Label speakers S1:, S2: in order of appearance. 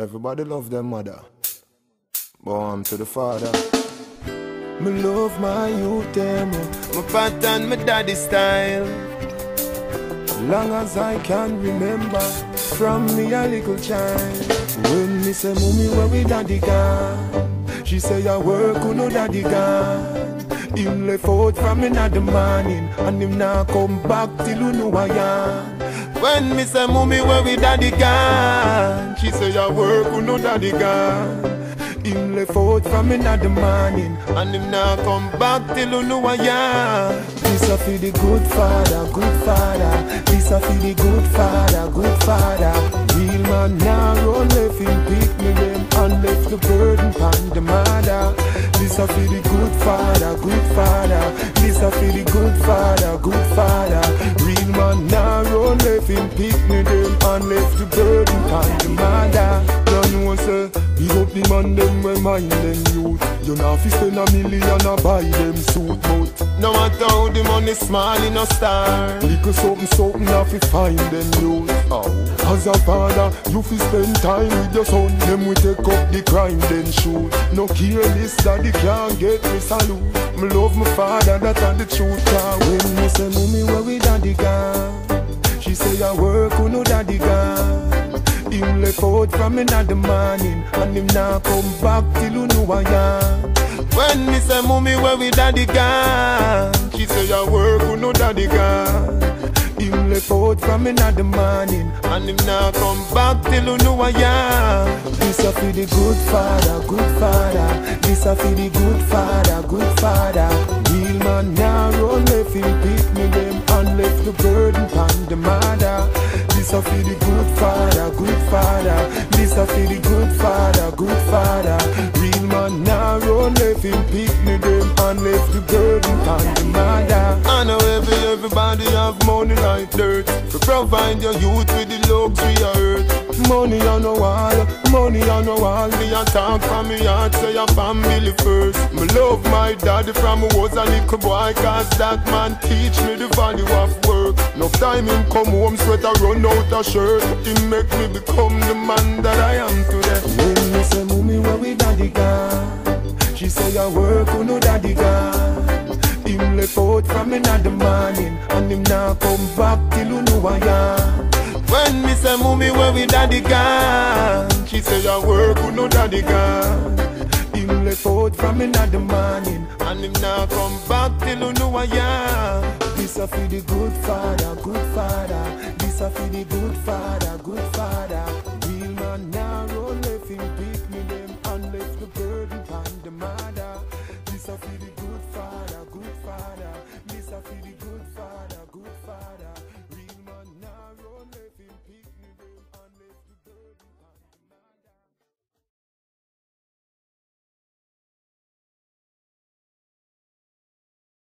S1: Everybody love their mother. Born to the father. Me love my youth eh, them, my pattern, my daddy style. Long as I can remember, from me a little child. When me say, mommy, where we daddy gone? She say, I work, who no daddy gone. Him left out from the morning, and him now come back till you know I am. When me say, mommy, where we daddy gone? She say, I work, who no daddy gone. Him left out from in the morning And him now come back till you know I am This a for the good father, good father This a for the good father, good father Real man now run left him pick me them And left the burden pon the mother This a for the good father him pick me them And left the burden pon the mother You know say Big up the man them mind them youth. You know fi spend a million a buy them suit But no matter how the money small in a star. Little something something a fi find them youth. Oh. As a father you fi spend time with your son. Them we take up the crime then shoot. No careless daddy can't get me salute. Me love my father that a the truth. Cause when me say mommy where we daddy gone She say I work who no daddy gone? Him left out from in the morning And him now come back till you know I am. When me say mommy where we daddy gone? She say I work with no daddy gone? Him left out from in the morning And him now come back till you know I am. This a for the good father, good father. This a for the good father, good father. Real man now run left him pick the good father, good father. Real man now run left him pick me them and left the burden on the mother. I know every everybody have money like dirt. To provide your youth with the luxury of earth. Money on the wall, money on the wall. Me a talk from me heart, say your family first. Love my daddy from I was a little boy, cause that man teach me the value of work. No time him come home, sweater run out a shirt. He make me become the man that I am today. When me say, mommy, where we daddy gone? She say, I work, who no daddy gone? Him left out from the morning, and him now come back till you know I am. When me say, mommy, where we daddy gone? She say, I work, who no daddy gone? Out from in the morning, and him now come back till you know I am. This a for the good father, good father. This a for the good father,